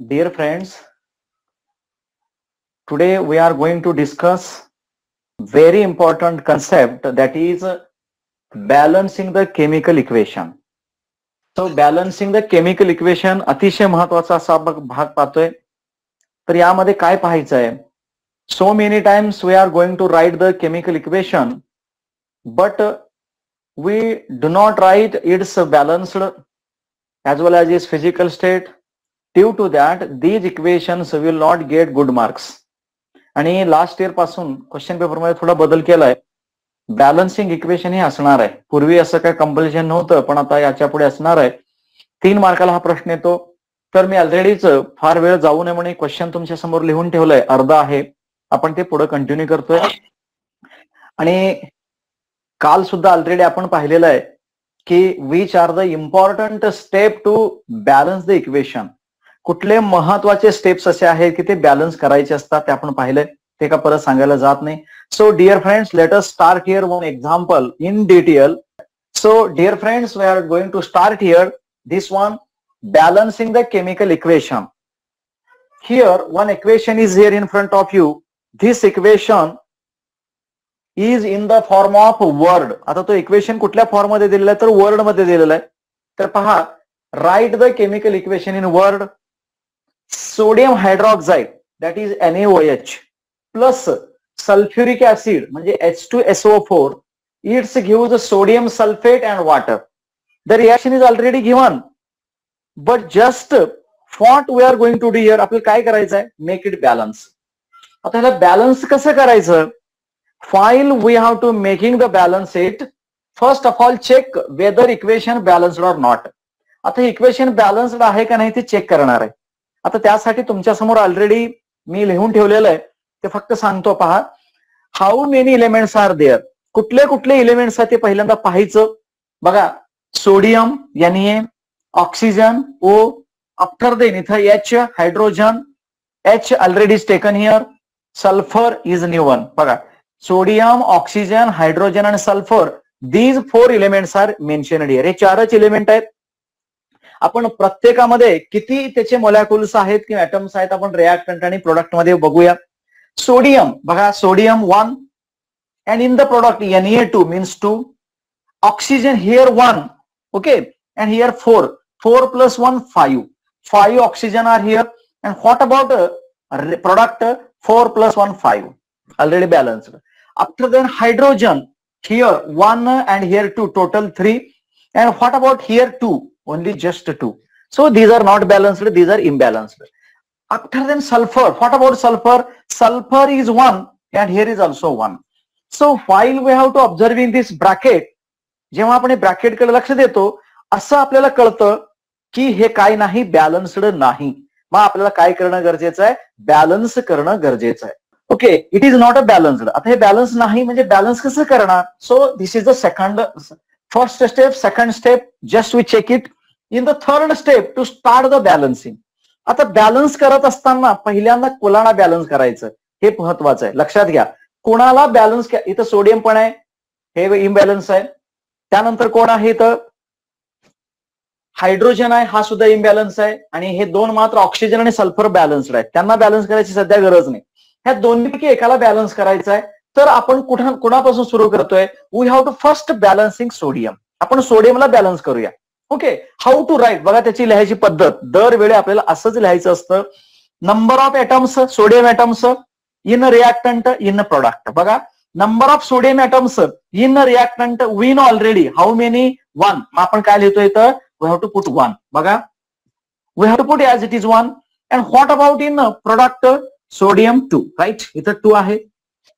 Dear friends, today we are going to discuss very important concept that is balancing the chemical equation. So balancing the chemical equation अतिशय महत्वाचा असा भाग भाग पाहतोय तर यामध्ये काय पाहायचं आहे so many times we are going to write the chemical equation but we do not write its balanced as well as its physical state. Due to that, these equations will not get good marks. आणि last इयरपासून question पेपरमध्ये थोडा बदल केलाय. Balancing equation हे असणार आहे. पूर्वी असं काय कंपल्शन नव्हतं पण आता याच्यापुढे असणार आहे. तीन मार्काला हा प्रश्न येतो. तर मी ऑलरेडीच फार वेळ जाऊ नये म्हणून क्वेश्चन तुमच्यासमोर लिहून ठेवलंय. अर्धा आहे. आपण ते पुढे कंटिन्यू करतोय. आणि काल सुद्धा ऑलरेडी आपण पाहिलेलं आहे की which are the important step to balance the equation कुठले महत्वाचे स्टेप्स असे आहेत की ते बॅलन्स करायचे असतात ते आपण पाहिलंय ते का परत सांगायला जात नाही. So dear friends let us start here one example in detail so dear friends we are going to start here this one balancing the chemical equation Here, one equation is here in front of you This equation is in the form of word. आता तो equation कुठल्या form मध्ये दिलेला आहे? तर word मध्ये दिलेला आहे. तर पहा write the chemical equation in word sodium hydroxide that is NaOH plus sulphuric acid म्हणजे H two SO four it's give sodium sulphate and water the reaction is already given but just what we are going to do here आपल्याला काय करायचं आहे? Make it balance आता ह्याला balance कसं करायचं? File we have to making the balance it first of all check whether equation balanced or not आता equation balanced आहे का नाही ते चेक करणार आहे. आता त्यासाठी तुमच्यासमोर ऑलरेडी मी लिहून ठेवलेलं आहे. ते फक्त सांगतो पहा. How many elements are there कुठले कुठले इलेमेंट्स आहेत ते पहिल्यांदा पाहायचं. बघा सोडियम यानी ऑक्सिजन ओ आफ्टर देन इथं H hydrogen H already taken here sulphur is new one बघा सोडियम ऑक्सिजन हायड्रोजन आणि sulphur these four elements are mentioned here हे चारच इलेमेंट आहेत. आपण प्रत्येकामध्ये किती त्याचे मोलॅक्युल्स आहेत किंवा ऍटम्स आहेत आपण रिॲक्टंट आणि प्रोडक्टमध्ये बघूया. सोडियम बघा sodium one and in the product N A two means two oxygen here one okay and here four four plus one five five oxygen are here and what about product four plus one five already balance after than hydrogen here one and here two total three and what about here two only just two so these are not balanced these are imbalanced after then sulfur what about sulfur sulfur is one and here is also one so while we have to observe in this bracket जेव्हा आपण ब्रॅकेटकडे लक्ष देतो असं आपल्याला कळतं की हे काय नाही बॅलन्स्ड नाही मग आपल्याला काय करणं गरजेचं आहे बॅलन्स करणं गरजेचं आहे okay it is not a balanced आता हे बॅलन्स नाही म्हणजे बॅलन्स कसं करणार so this is the second first step second step just we check it in the third step to start the balancing आता बॅलन्स करत असताना पहिल्यांदा कोणाला बॅलन्स करायचं? हे महत्वाचं आहे. लक्षात घ्या. कोणाला बॅलन्स इथं सोडियम पण आहे. हे इम्बॅलन्स आहे. त्यानंतर कोण आहे इथं? हायड्रोजन आहे हा सुद्धा इम्बॅलन्स आहे. आणि हे दोन मात्र ऑक्सिजन आणि सल्फर बॅलन्स्ड आहेत त्यांना बॅलन्स करायची सध्या गरज नाही. ह्या दोन्हीपैकी एकाला बॅलन्स करायचा आहे. तर आपण कुठं कुणापासून सुरू करतोय? We have to first balancing sodium आपण सोडियमला बॅलन्स करूया. ओके हाऊ टू राईट बघा त्याची लिहायची पद्धत. दरवेळी आपल्याला असंच लिहायचं असतं. Number of atoms sodium atoms in reactant in product बघा. Number of sodium atoms in reactant when already how many one मग आपण काय लिहितोय तर we have to put one बघा. We have to put as it is one. And what about in product? Sodium 2 right? इथं two आहे.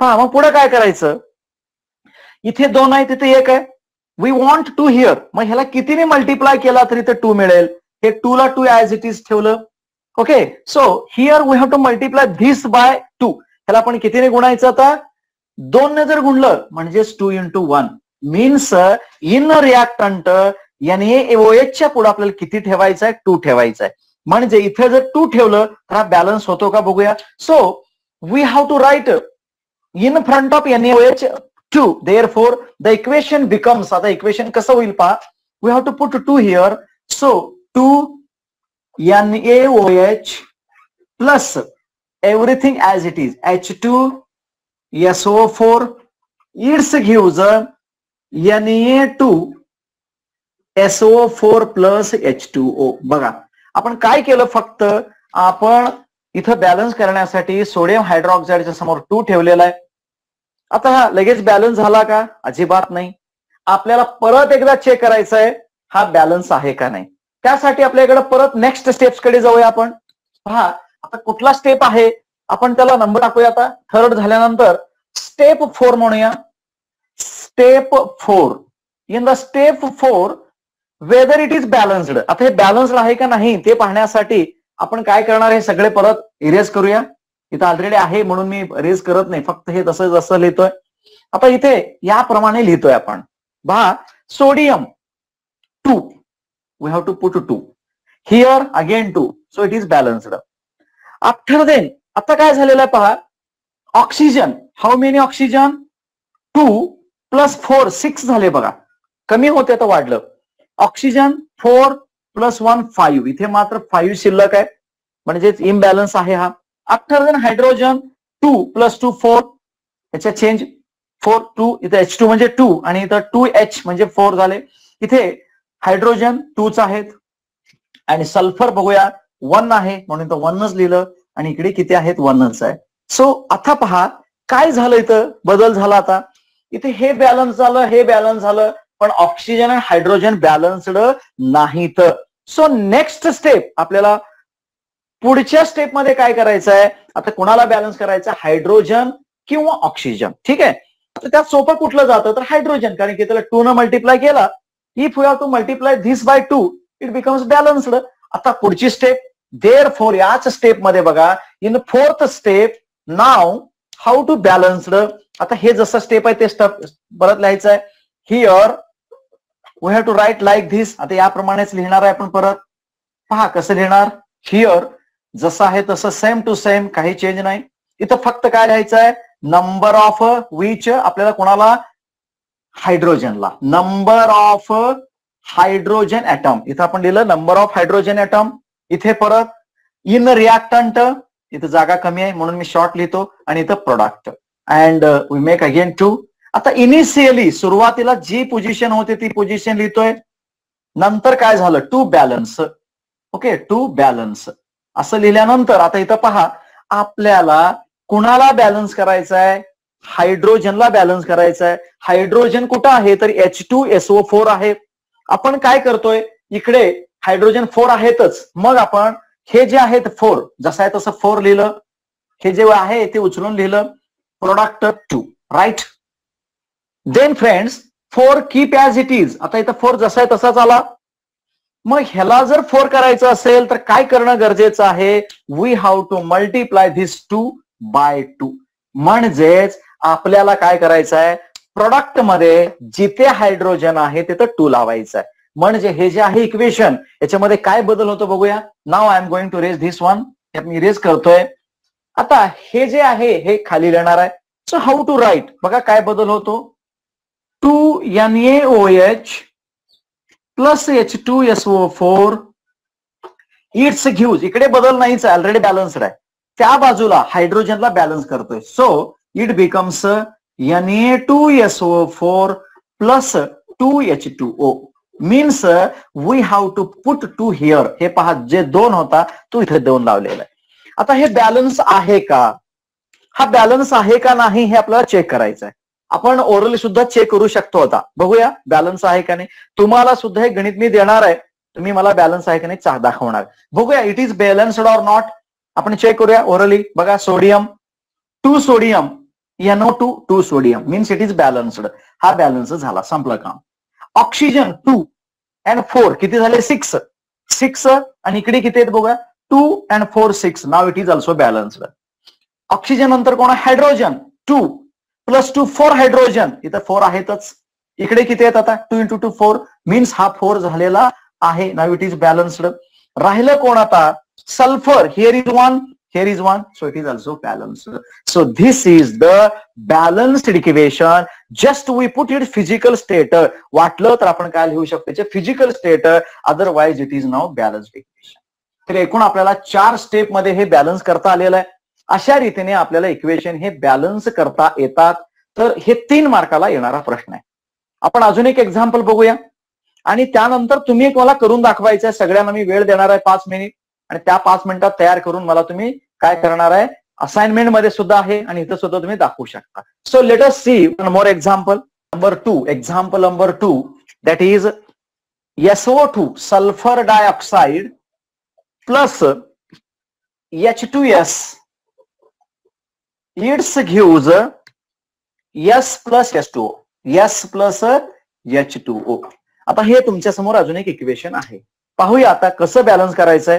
पहा मग पुढे काय करायचं? इथे दोन आहे तिथे एक आहे. वी वॉन्ट टू हिअर मग ह्याला कितीने मल्टिप्लाय केला तरी ते टू मिळेल? हे टू ला टू ॲज इट इज ठेवलं. Okay so here we have to multiply this by two ह्याला आपण कितीने गुणायचं आता? दोनने जर गुणलं म्हणजेच two into one means in reactant याने एओएचच्या पुढे आपल्याला किती ठेवायचं आहे? टू ठेवायचं आहे. म्हणजे इथे जर टू ठेवलं तर हा बॅलन्स होतो का? बघूया. So we have to write in front of NAOH two therefore the equation becomes आता इक्वेशन कसं होईल पहा. We have to put two here so two N A O H plus everything as it is H two S O four it's gives N A two S O four plus H two O बघा. आपण काय केलं फक्त? आपण इथं balance करण्यासाठी sodium हायड्रॉक्साईडच्या समोर to ठेवलेला आहे. आता हा लगेच बॅलन्स झाला का? अजिबात नाही. आपल्याला परत एकदा चेक करायचं आहे हा बॅलन्स आहे का नाही? त्यासाठी आपल्याकडे परत नेक्स्ट स्टेप्सकडे जाऊया आपण. पहा आता कुठला स्टेप आहे? आपण त्याला नंबर टाकूया आता. थर्ड झाल्यानंतर स्टेप फोर म्हणूया. Step four in the step four whether it is balanced आता हे बॅलन्स्ड आहे का नाही ते पाहण्यासाठी आपण काय करणार हे सगळे परत इरेज करूया. इथं ऑलरेडी आहे म्हणून मी रेज करत नाही. फक्त हे तसं जसं लिहितोय. आता इथे याप्रमाणे लिहितोय आपण. पहा sodium two we have to put two here again two so it is balanced after then आता काय झालेलं आहे पहा? Oxygen how many oxygen two plus four six झाले बघा. कमी होते तर वाढलं. Oxygen four plus one five इथे मात्र फाईव्ह शिल्लक आहे. म्हणजेच इम्बॅलन्स आहे हा. After then hydrogen two plus two four याचा चेंज फोर टू इथं एच टू म्हणजे टू आणि इथं टू एच म्हणजे फोर झाले. इथे हायड्रोजन टूच आहेत. आणि सल्फर बघूया. वन आहे म्हणून इथं वनच लिहिलं. आणि इकडे किती आहेत? वनच आहे. सो आता पहा काय झालं इथं? बदल झाला आता. इथे हे बॅलन्स झालं हे बॅलन्स झालं. पण ऑक्सिजन आणि हायड्रोजन बॅलन्स्ड नाहीत. सो नेक्स्ट स्टेप आपल्याला पुढच्या स्टेपमध्ये काय करायचं आहे आता कुणाला बॅलन्स करायचं हायड्रोजन किंवा ऑक्सिजन ठीक आहे? तर त्यात सोपं कुठलं जातं? तर हायड्रोजन कारण की त्याला टू न मल्टिप्लाय केला if you have to multiply this by two it becomes balanced आता पुढची स्टेप देअर फोर याच स्टेपमध्ये बघा in fourth step now how to balanced आता हे जसं स्टेप आहे ते स्टेप परत लिहायचं आहे here we have to write like this आता याप्रमाणेच लिहिणार आहे आपण परत. पहा कसं लिहिणार. हिअर जसं आहे तसं सेम टू सेम काही चेंज नाही. इथं फक्त काय लिहायचं आहे? नंबर ऑफ विच आपल्याला कोणाला? हायड्रोजनला नंबर ऑफ हायड्रोजन ऍटम इथं आपण लिहिलं नंबर ऑफ हायड्रोजन ऍटम इथे परत इन रिॲक्टंट इथं जागा कमी आहे म्हणून मी शॉर्ट लिहितो. आणि इथं product and we make again two आता इनिशियली सुरुवातीला जी पोझिशन होती ती पोझिशन लिहितोय. नंतर काय झालं? Two balance okay two balance असं लिहिल्यानंतर आता इथं पहा आपल्याला कुणाला बॅलन्स करायचा आहे हायड्रोजनला बॅलन्स करायचा आहे हायड्रोजन कुठं आहे? तर H two S O four आहे. आपण काय करतोय? इकडे हायड्रोजन फोर आहेतच. मग आपण हे जे आहेत फोर जसं आहे तसं फोर लिहिलं. हे जे आहे ते उचलून लिहिलं. Product two write then friends four keep as it is आता इथं फोर जसा आहे तसाच आला. मग ह्याला जर फोर करायचं असेल तर काय करणं गरजेचं आहे? We have to multiply this two by two म्हणजेच आपल्याला काय करायचं आहे? प्रोडक्टमध्ये जिथे हायड्रोजन आहे तिथं टू लावायचं आहे. म्हणजे हे जे आहे इक्वेशन याच्यामध्ये काय बदल होतो बघूया. Now I am going to raise this one me raise करतोय. आता हे जे आहे हे खाली येणार आहे. सो हाऊ टू राईट बघा काय बदल होतो. Two N A O H plus H two S O four it's gives इकडे बदल नाहीच ऑलरेडी बॅलन्स्ड आहे. त्या बाजूला हायड्रोजनला बॅलन्स करतोय. So it becomes N A two S O four plus two H two O means we have to put two here हे पहा जे दोन होता तो इथे दोन लावलेला आहे. आता हे बॅलन्स आहे का? हा बॅलन्स आहे का नाही हे आपल्याला चेक करायचं आहे आपण ओरली सुद्धा चेक करू शकतो आता. बघूया बॅलन्स आहे का नाही. तुम्हाला सुद्धा हे गणित मी देणार आहे. तुम्ही मला बॅलन्स आहे का नाही चा दाखवणार. बघूया it is balanced or not आपण चेक करूया ओरली बघा sodium two sodium N O two two sodium means it is balanced हा बॅलन्स झाला. संपलं काम. ऑक्सिजन टू अँड फोर किती झाले? सिक्स सिक्स आणि इकडे किती आहेत बघूया? Two and four six now it is also balanced oxygen नंतर कोण hydrogen two plus two four hydrogen. इथं फोर आहेतच. इकडे किती आहेत आता? Two into two four means हा फोर झालेला आहे. नाव इट इज बॅलन्स्ड राहिलं कोण आता? Sulphur here is one here is one so it is also balanced so this is the balanced equation just we put it physical state वाटलं तर आपण काय लिहू शकतो? Physical state otherwise it is now balanced equation तर एकूण आपल्याला चार स्टेपमध्ये हे बॅलन्स करता आलेलं आहे. अशा रीतीने आपल्याला इक्वेशन हे बॅलन्स करता येतात. तर हे तीन मार्काला येणारा प्रश्न आहे. आपण अजून एक एक्झाम्पल बघूया. आणि त्यानंतर तुम्ही एक मला करून दाखवायचं आहे. सगळ्यांना मी वेळ देणार आहे पाच मिनिट आणि त्या पाच मिनिटात तयार करून मला तुम्ही काय करणार आहे? असाइनमेंटमध्ये सुद्धा आहे आणि इथं सुद्धा तुम्ही दाखवू शकता. So let us see one more example number two example number two that is S O two sulphur dioxide plus H two S it's gives S plus S two S plus H two O आता हे तुमच्यासमोर अजून एक equation आहे. पाहूया आता कसं balance करायचंय.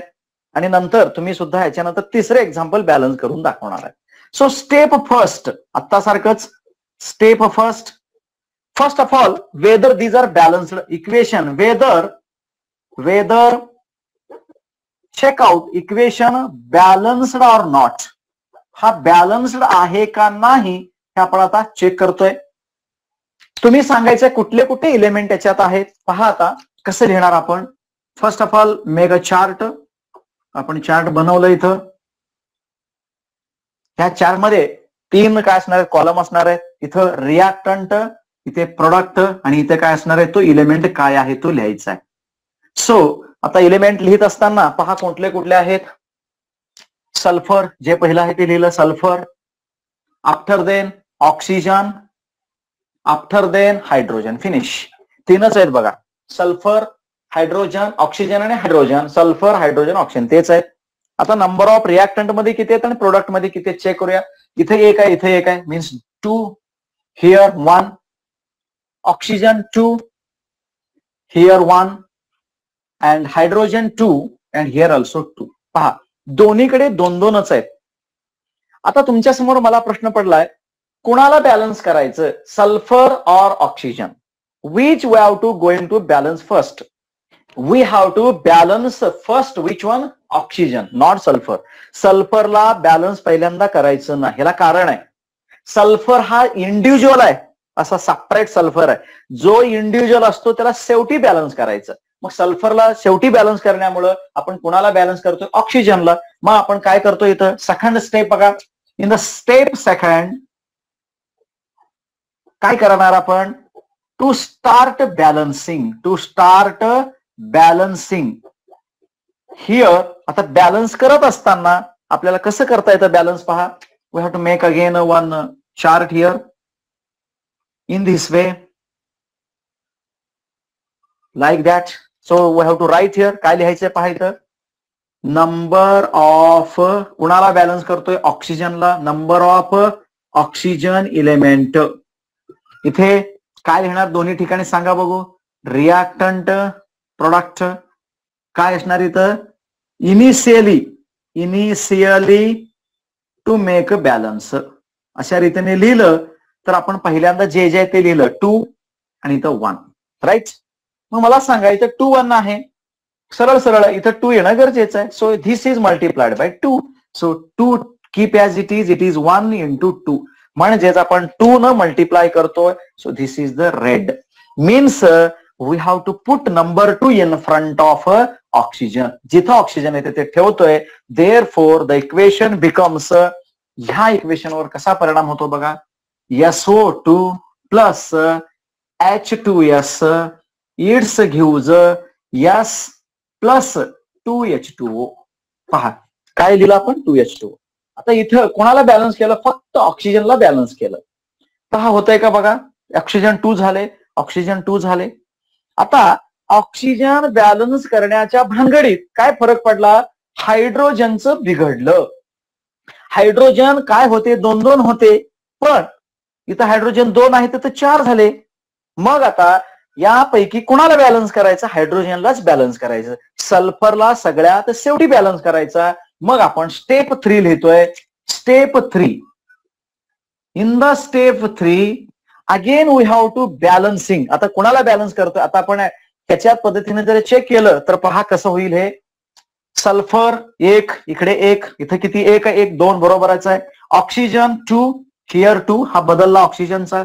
आणि नंतर तुम्ही सुद्धा याच्यानंतर तिसरे एक्झाम्पल बॅलन्स करून दाखवणार आहे. सो स्टेप फर्स्ट आता सारखंच step first first of all whether these are balanced equation whether whether check out equation balanced or not हा बॅलन्स्ड आहे का नाही हे आपण आता चेक करतोय. तुम्ही सांगायचे कुठले कुठले इलेमेंट याच्यात आहेत पहा आता कसं लिहिणार आपण? First of all make chart आपण चार्ट बनवलं इथं. ह्या चार्टमध्ये तीन काय असणार आहेत? कॉलम असणार आहेत. इथं रिॲक्टंट इथे प्रोडक्ट आणि इथे काय असणार आहे? तो इलेमेंट काय आहे? तो लिहायचा आहे. सो आता इलेमेंट लिहित असताना पहा कुठले कुठले आहेत. सल्फर जे पहिलं आहे ते लिहिलं sulphur. After then oxygen after then hydrogen finish तीनच आहेत बघा. सल्फर हायड्रोजन ऑक्सिजन आणि हायड्रोजन सल्फर हायड्रोजन ऑक्सिजन तेच आहेत. आता नंबर ऑफ रिॲक्टंटमध्ये किती आहेत आणि प्रोडक्टमध्ये किती चेक करूया. इथे एक आहे इथे एक आहे. Means two here one oxygen two here one and hydrogen two and here also two पहा. दोन्हीकडे दोन दोनच आहेत. आता तुमच्यासमोर मला प्रश्न पडलाय कुणाला बॅलन्स करायचं? Sulphur or oxygen which we have to going to balance first we have to balance first which one oxygen not sulphur सल्फरला balance पहिल्यांदा करायचं नाही. ह्याला कारण आहे. सल्फर हा इंडिव्हिज्युअल आहे. असा सेपरेट सल्फर आहे. जो इंडिव्हिज्युअल असतो त्याला शेवटी बॅलन्स करायचं. मग सल्फरला शेवटी बॅलन्स करण्यामुळं आपण कुणाला बॅलन्स करतोय? ऑक्सिजनला मग आपण काय करतो इथं? सेकंड स्टेप बघा. इन द स्टेप सेकंड काय करणार आपण? To start balancing to start balancing here आता बॅलन्स करत असताना आपल्याला कसं करता येतं बॅलन्स पहा? We have to make again one chart here in this way like that so we have to write here काय लिहायचंय पाहायचं नंबर ऑफ कुणाला बॅलन्स करतोय ऑक्सिजनला नंबर ऑफ ऑक्सिजन इलेमेंट इथे काय लिहिणार? दोन्ही ठिकाणी सांगा बघू. रिॲक्टंट प्रोडक्ट काय असणार इथं? Initially initially to make balance अशा रीतीने लिहिलं तर आपण पहिल्यांदा जे जे ते लिहिलं. टू आणि इथं वन राईट मग मला सांगा इथं टू वन आहे. सरळ सरळ इथं टू येणं गरजेचं आहे. So this is multiplied by two so to keep as it is it is one into two म्हणजेच आपण टू न मल्टिप्लाय करतोय. So this is the red means we have to put number two in front of oxygen जिथं oxygen येते ते ठेवतोय. Therefore the equation becomes ह्या इक्वेशनवर कसा परिणाम होतो बघा? S O two plus H two S it's gives यास plus two H two O. पहा काय लिहिलं आपण? टू एच टू आता इथं कोणाला बॅलन्स केलं? फक्त ऑक्सिजनला बॅलन्स केलं. पहा होतंय का बघा? ऑक्सिजन टू झाले ऑक्सिजन टू झाले. आता ऑक्सिजन बॅलन्स करण्याच्या भानगडीत काय फरक पडला? हायड्रोजनचं बिघडलं. हायड्रोजन काय होते? दोन दोन होते. पण इथं हायड्रोजन दोन आहे तर चार झाले. मग आता यापैकी कुणाला बॅलन्स करायचं? हायड्रोजनलाच बॅलन्स करायचं. सल्फरला सगळ्यात शेवटी बॅलन्स करायचा. मग आपण स्टेप थ्री लिहितोय. Step three in the step three again we have to balancing आता कुणाला बॅलन्स करतोय? आता आपण त्याच्या पद्धतीने जर चेक केलं तर पहा कसं होईल हे. सल्फर एक इकडे एक इथं किती? एक एक दोन बरोबरच आहे. ऑक्सिजन टू हिअर टू हा बदलला ऑक्सिजनचा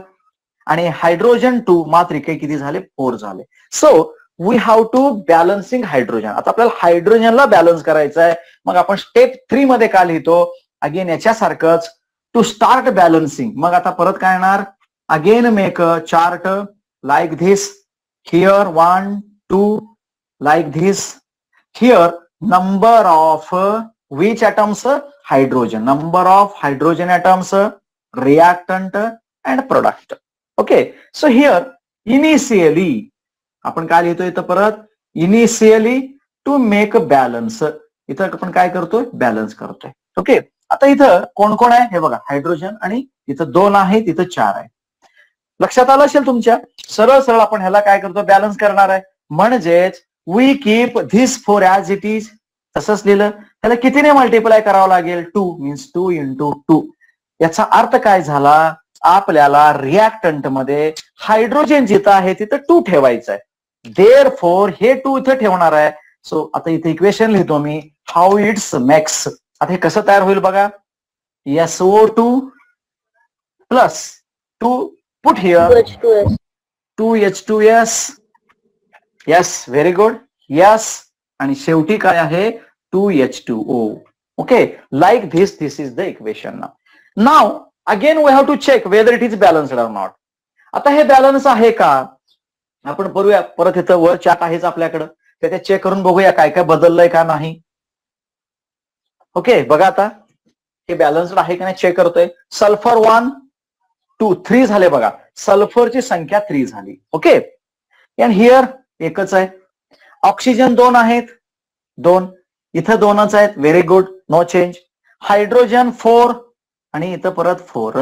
आणि हायड्रोजन टू मात्र किती झाले? फोर झाले. So we have to balancing hydrogen आता आपल्याला हायड्रोजनला बॅलन्स करायचं आहे मग आपण स्टेप थ्री मध्ये काय लिहितो? अगेन याच्यासारखंच टू स्टार्ट बॅलन्सिंग मग आता परत काय येणार? Again make a chart like this here one two like this here number of which atoms hydrogen number of hydrogen atoms reactant and product okay so here initially आपण काय लिहितोय इथं परत? इनिशियली टू मेक बॅलन्स इथं आपण काय करतोय? Balance करतोय. ओके आता इथं कोण कोण आहे? हे बघा हायड्रोजन आणि इथं दोन आहेत इथं चार आहे लक्षात आलं असेल तुमच्या? सरळ सरळ आपण ह्याला काय करतो बॅलन्स करणार आहे. म्हणजेच we keep this four as it is तसंच लिहिलं. त्याला कितीने मल्टिप्लाय करावं लागेल? Two means two into two याचा अर्थ काय झाला? आपल्याला रिॲक्टंटमध्ये हायड्रोजन जिथं आहे तिथं टू ठेवायचं आहे देअर फोर हे टू इथं ठेवणार आहे. सो आता इथे इक्वेशन लिहितो मी. हाऊ इट्स मॅक्स आता हे कसं तयार होईल बघा. S O two plus two put here H2S. Two H two S yes very good yes आणि शेवटी काय आहे? Two H two O okay like this this is the equation now now again we have to check whether it is balanced or not आता हे balance आहे का? आपण बघूया परत इथं वर चार्ट आहेच आपल्याकडं. ते चेक करून बघूया काय काय बदललंय का नाही. ओके बघा आता. हे बॅलन्स्ड आहे का नाही चेक करतोय. सल्फर वन टू थ्री झाले बघा. सल्फरची संख्या थ्री झाली. ओके अँड हिअर एकच आहे. ऑक्सिजन दोन आहेत. दोन. इथं दोनच आहेत. Very good no change hydrogen four आणि इथं परत फोर.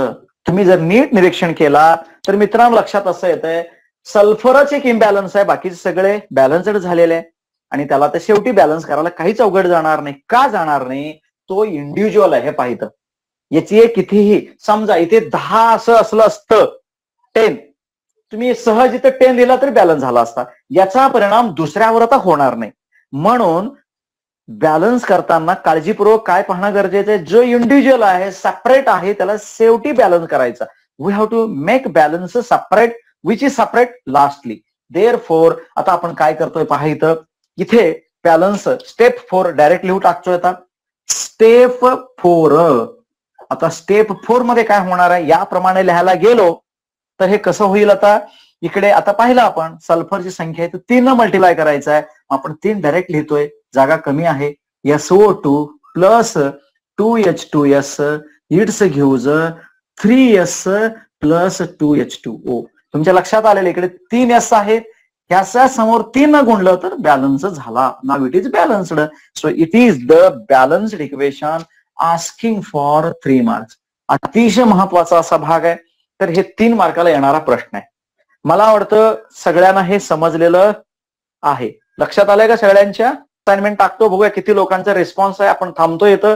तुम्ही जर नीट निरीक्षण केला तर मित्रांनो लक्षात असं येतंय सल्फरच एक इम्बॅलन्स आहे. बाकीचे सगळे बॅलन्सड झालेले आहे आणि त्याला तर शेवटी बॅलन्स करायला काहीच अवघड जाणार नाही. का जाणार नाही? तो इंडिव्हिज्युअल आहे हे पाहिजे याची एक कितीही समजा इथे दहा असं असलं असतं टेन तुम्ही सहज इथं टेन दिला तरी बॅलन्स झाला असता. याचा परिणाम दुसऱ्यावर आता होणार नाही. म्हणून बॅलन्स करताना काळजीपूर्वक काय पाहणं गरजेचं आहे? जो इंडिव्हिज्युअल आहे सेपरेट आहे त्याला शेवटी बॅलन्स करायचा. We have to make balance separate which is separate lastly therefore आता आपण काय करतोय पहा इथं. इथे बॅलन्स स्टेप फोर डायरेक्ट लिहू टाकतोय आता. स्टेप फोर आता स्टेप फोरमध्ये काय होणार आहे? याप्रमाणे लिहायला गेलो तर हे कसं होईल आता? इकडे आता पाहिलं आपण सल्फरची संख्या आहे तर तीन मल्टिप्लाय करायचं आहे. आपण तीन डायरेक्ट लिहितोय. जागा कमी आहे. S O two plus two H two S it's gives three S plus two H two O तुमच्या लक्षात आलेलं इकडे तीन एस आहेत. ह्याच्या समोर तीन गुणलं तर बॅलन्स झाला. Now it is balanced so it is the balanced equation asking for three marks अतिशय महत्त्वाचा असा भाग आहे. तर हे तीन मार्काला येणारा प्रश्न आहे. मला वाटतं सगळ्यांना हे समजलेलं आहे. लक्षात आलंय का सगळ्यांच्या? असाइनमेंट टाकतो. बघूया किती लोकांचा रिस्पॉन्स आहे. आपण थांबतो येतं